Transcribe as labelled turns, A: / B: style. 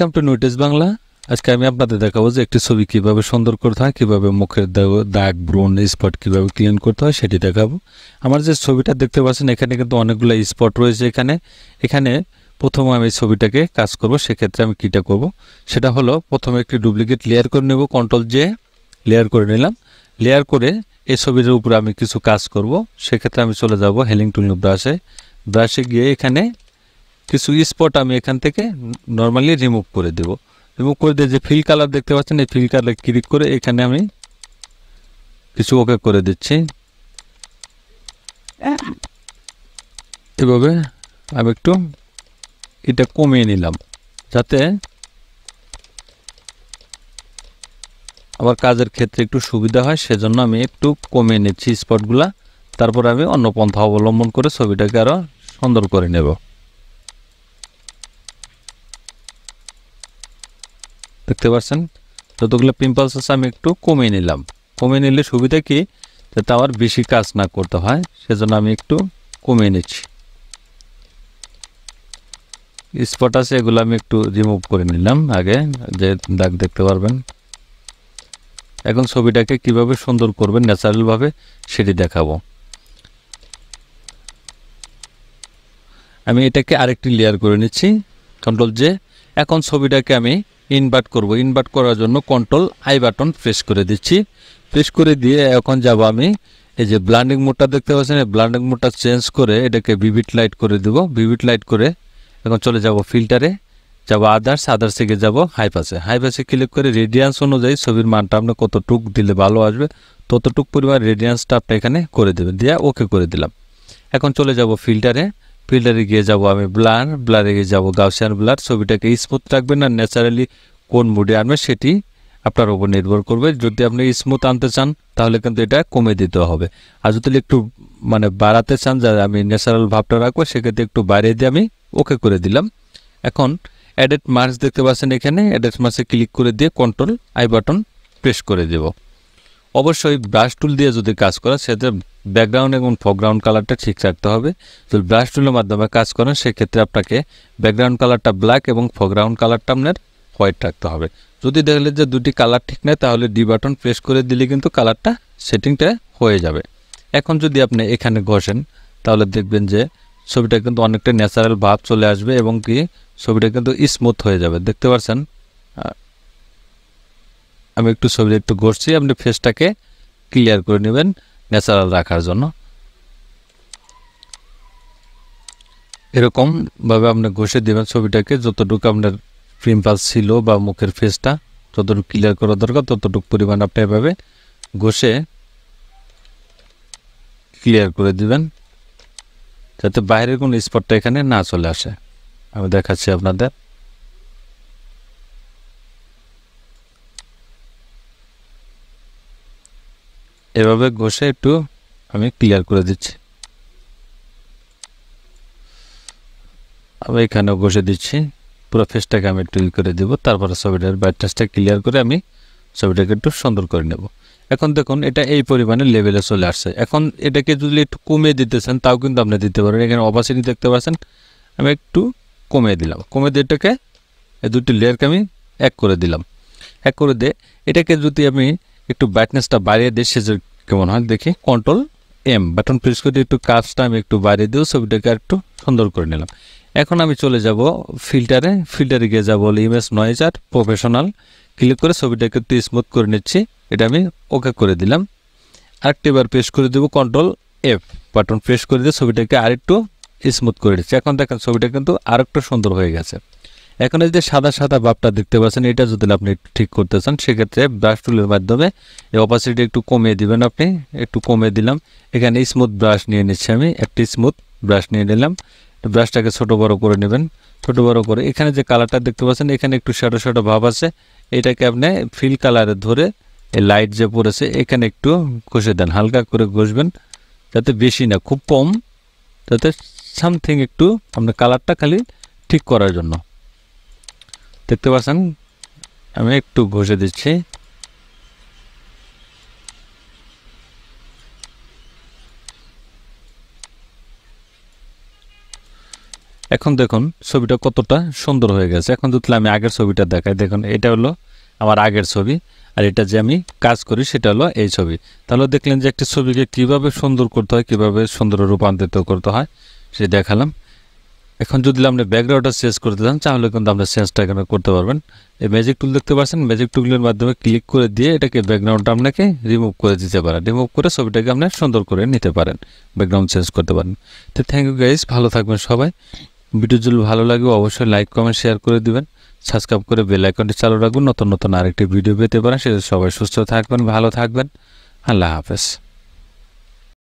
A: Welcome to notice Bangla আজকে আমি আপনাদের দেখাবো যে একটি ছবি কীভাবে সুন্দর করতে হয়, কীভাবে মুখের দাগ- দাগ, ব্রণ, স্পট কীভাবে ক্লিন করতে হয় সেটি দেখাবো। আমার যে ছবিটা দেখতে পাচ্ছেন, এখানে কিন্তু অনেকগুলো স্পট রয়েছে এখানে। এখানে প্রথমে আমি ছবিটাকে কাজ করব, সেক্ষেত্রে আমি কীটা করব। সেটা হলো, প্রথমে একটি ডুপ্লিকেট লেয়ার করে নেব কন্ট্রোল জে লেয়ার করে নিলাম। লেয়ার করে এই ছবির উপরে আমি কিছু কাজ করব। সেক্ষেত্রে আমি চলে যাব হেলিং টুল ব্রাশে ব্রাশে গিয়ে এখানে কিছু স্পট আমি এখান থেকে নর্মালি রিমুভ করে দেব। রিমুভ করে দিয়ে যে ফিল কালার দেখতে পাচ্ছেন, এই ফিল কালার ক্লিক করে এখানে আমি কিছু ওকে করে দিচ্ছি। এভাবে আমি একটু এটা কমিয়ে নিলাম, যাতে আমার কাজের ক্ষেত্রে একটু সুবিধা হয়, সেজন্য আমি একটু কমিয়ে নিচ্ছি স্পটগুলা তারপর আমি অন্য পন্থা অবলম্বন করে ছবিটাকে আরও সুন্দর করে নেব। দেখতে পাচ্ছেন? যতগুলো পিম্পলস আছে আমি একটু কমিয়ে নিলাম। কমিয়ে নিলে সুবিধা কি? যাতে আমার বেশি কাজ না করতে হয়, সেজন্য আমি একটু কমিয়ে নিচ্ছি। স্পট আছে, এগুলো আমি একটু রিমুভ করে নিলাম আগে, যে দাগ দেখতে পারবেন। এখন ছবিটাকে কীভাবে সুন্দর করবেন ন্যাচারালভাবে সেটি দেখাবো। আমি এটাকে আরেকটি লেয়ার করে নিচ্ছি। কন্ট্রোল জে এখন ছবিটাকে আমি ইনভার্ট করব। ইনভার্ট করার জন্য কন্ট্রোল আই বাটন প্রেস করে দিচ্ছি। প্রেস করে দিয়ে এখন যাব আমি। এই যে ব্লান্ডিং মোডটা দেখতে পাচ্ছেন? এই ব্লান্ডিং মোডটা চেঞ্জ করে এটাকে ভিভিট লাইট করে দেব। ভিভিট লাইট করে এখন চলে যাব ফিল্টারে যাব আদার্স আদার্স থেকে যাব হাইপাসে হাইপাসে ক্লিক করে রেডিয়ান্স অনুযায়ী ছবির মানটা আপনি কতটুক দিলে ভালো আসবে, ততটুক পরিমাণ রেডিয়ান্সটা আপনি এখানে করে দেবেন। দিয়ে ওকে করে দিলাম। এখন চলে যাব ফিল্টারে ফিল্টারে গিয়ে যাব আমি ব্লার, ব্লারে গিয়ে যাব গাউসিয়ান ব্লার। ছবিটাকে স্মুথ রাখবেন না ন্যাচারালি কোন মুডে আনবে সেটি আপনার উপর নির্ভর করবে। যদি আপনি স্মুথ আনতে চান, তাহলে কিন্তু এটা কমে দিতে হবে। আর যদি একটু মানে বাড়াতে চান, যা আমি ন্যাচারাল ভাবটা রাখব, সেক্ষেত্রে একটু বাইরে দিয়ে আমি ওকে করে দিলাম। এখন অ্যাডেড মার্কস দেখতে পাচ্ছেন এখানে অ্যাডেড মার্কসে ক্লিক করে দিয়ে কন্ট্রোল আই বাটন প্রেস করে দেব। অবশ্যই ব্রাশ টুল দিয়ে যদি কাজ করেন সেক্ষেত্রে ব্যাকগ্রাউন্ড এবং ফোরগ্রাউন্ড কালারটা ঠিক রাখতে হবে। যদি ব্রাশ টুলের মাধ্যমে কাজ করেন, সেক্ষেত্রে আপনাকে ব্যাকগ্রাউন্ড কালারটা ব্ল্যাক এবং ফোরগ্রাউন্ড কালারটা আপনার হোয়াইট রাখতে হবে। যদি দেখলেন যে দুটি কালার ঠিক নেই, তাহলে ডি বাটন প্রেস করে দিলে কিন্তু কালারটা সেটিংটা হয়ে যাবে। এখন যদি আপনি এখানে ঘষেন, তাহলে দেখবেন যে ছবিটা কিন্তু অনেকটা ন্যাচারাল ভাব চলে আসবে এবং কি ছবিটা কিন্তু স্মুথ হয়ে যাবে। দেখতে পাচ্ছেন আমি একটু ছবিটা একটু ঘষছি আপনি ফেসটাকে ক্লিয়ার করে নেবেন ন্যাচারাল রাখার জন্য। এরকম ভাবে আপনি ঘষে দেবেন ছবিটাকে, যতটুকু আপনার পিম্পালস ছিল বা মুখের ফেসটা যতটুকু ক্লিয়ার করা দরকার, ততটুকু পরিমাণ আপনি এভাবে ঘষে ক্লিয়ার করে দিবেন, যাতে বাইরের কোনো স্পটটা এখানে না চলে আসে। আমি দেখাচ্ছি আপনাদের। এভাবে ঘষে একটু আমি ক্লিয়ার করে দিচ্ছি। আমি এখানেও ঘষে দিচ্ছি। পুরো ফেসটাকে আমি একটু করে দিব, তারপরে ছবিটার ব্রাইটনেসটা ক্লিয়ার করে আমি ছবিটাকে একটু সুন্দর করে নেব। এখন দেখুন, এটা এই পরিমাণে লেভেলে চলে আসছে। এখন এটাকে যদি একটু কমিয়ে দিতেছেন, তাও কিন্তু আপনি দিতে পারেন এখানে অপাসিটি দেখতে পাচ্ছেন, আমি একটু কমিয়ে দিলাম। কমিয়ে দিয়ে এটাকে, এই দুটি লেয়ারকে আমি এক করে দিলাম। এক করে দিয়ে এটাকে যদি আমি একটু ব্রাইটনেসটা বাড়িয়ে দিই সে কেমন হয়, দেখি। কন্ট্রোল এম বাটন প্রেস করে একটু কাজটা আমি একটু বাড়িয়ে দিও, ছবিটাকে একটু সুন্দর করে নিলাম। এখন আমি চলে যাব ফিল্টারে ফিল্টারে গিয়ে যাব ইমেজ নয়েজ আর প্রফেশনাল ক্লিক করে ছবিটাকে একটু স্মুথ করে নিচ্ছি। এটা আমি ওকে করে দিলাম। আরেকটি বার প্রেস করে দেবো কন্ট্রোল এফ বাটন প্রেস করে দিয়ে ছবিটাকে আরেকটু স্মুথ করে দিচ্ছি এখন দেখেন ছবিটা কিন্তু আরেকটু সুন্দর হয়ে গেছে। এখন এই যে সাদা সাদা ভাবটা দেখতে পাচ্ছেন, এটা যদি আপনি ঠিক করতে চান, সেক্ষেত্রে ব্রাশ টুলের মাধ্যমে এই অপাসিটি একটু কমিয়ে দিবেন আপনি। একটু কমিয়ে দিলাম। এখানে স্মুথ ব্রাশ নিয়ে নিচ্ছি আমি। একটি স্মুথ ব্রাশ নিয়ে নিলাম। ব্রাশটাকে ছোট বড় করে নেবেন। ছোট বড় করে। এখানে যে কালারটা দেখতে পাচ্ছেন, এখানে একটু শ্যাডো শ্যাডো ভাব আছে। এটাকে আপনি ফিল কালারে ধরে এই লাইট যে পড়েছে, এখানে একটু ঘষে দেন। হালকা করে ঘষবেন, যাতে বেশি না, খুব কম, যাতে সামথিং একটু আপনার কালারটা খালি ঠিক করার জন্য। দেখতে পাচ্ছেন আমি একটু ঘষে দিচ্ছি। এখন দেখুন, ছবিটা কতটা সুন্দর হয়ে গেছে। এখন যদি আমি আগের ছবিটা দেখাই, দেখুন, এটা হলো আমার আগের ছবি, আর এটা যে আমি কাজ করি, সেটা হলো এই ছবি। তাহলে দেখলেন যে একটি ছবিকে কীভাবে সুন্দর করতে হয়, কীভাবে সুন্দর রূপান্তরিত করতে হয় সে দেখালাম। এখন যদি আপনি ব্যাকগ্রাউন্ডটা চেঞ্জ করতে চান, তাহলে কিন্তু আপনি চেঞ্জটা এখানে করতে পারবেন। এই ম্যাজিক টুল দেখতে পাচ্ছেন? ম্যাজিক টুলের মাধ্যমে ক্লিক করে দিয়ে এটাকে ব্যাকগ্রাউন্ডটা আপনাকে রিমুভ করে দিতে পারেন। রিমুভ করে ছবিটাকে আপনি সুন্দর করে নিতে পারেন ব্যাকগ্রাউন্ড চেঞ্জ করতে পারেন। তো থ্যাংক ইউ গাইজ ভালো থাকবেন সবাই। ভিডিও যদি ভালো লাগে, অবশ্যই লাইক কমেন্ট শেয়ার করে দিবেন। সাবস্ক্রাইব করে বেল আইকনটি চালু রাখবেন। নতুন নতুন আরেকটি ভিডিও পেতে পারেন। সেটা সবাই সুস্থ থাকবেন, ভালো থাকবেন। আল্লাহ হাফেজ।